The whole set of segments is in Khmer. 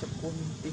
chấp quân đi.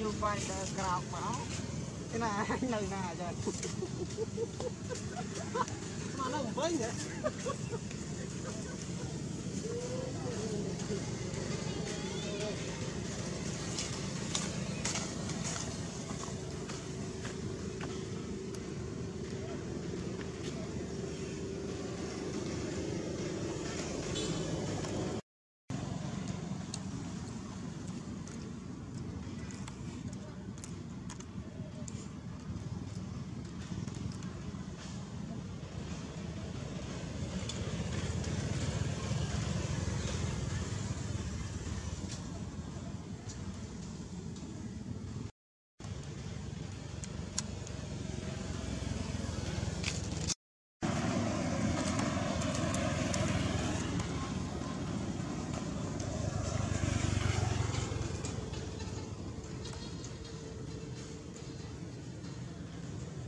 យបើតាមយូរបាញ់ដល់ក្រោកមកឯណានៅណាចាមកនៅវិញហ៎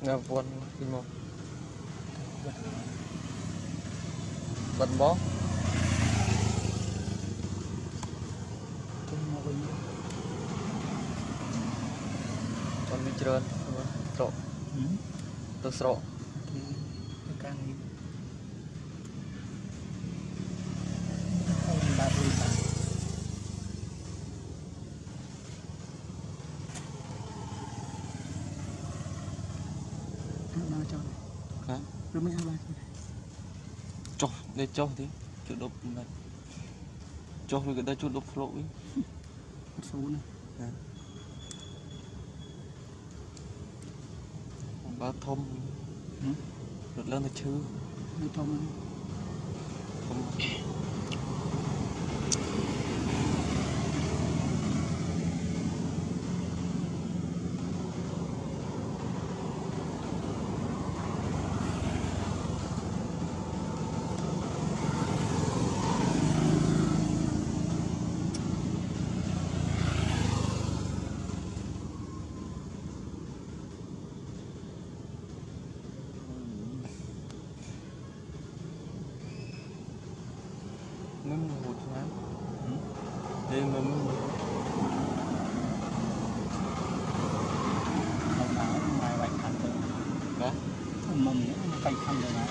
ងាប់ពុនពីមកបាត់មកជុំមកវិញអត់មានច្រើនស្រកទៅស្រក ទៅកាងនេះអូនបាទវិញបាទដល់ចុះ ហ៎ ឬមិនអត់បាទចុះដេកចុះទីជុដប់មិនចុះវាក៏ដល់ជុដប់ផ្លុកវិញអត់ស៊ូណាបើធំរត់ឡើងទៅឈឺនៅធំហ្នឹងធំ មិនហូតណាហេមិន ដល់ ដល់មក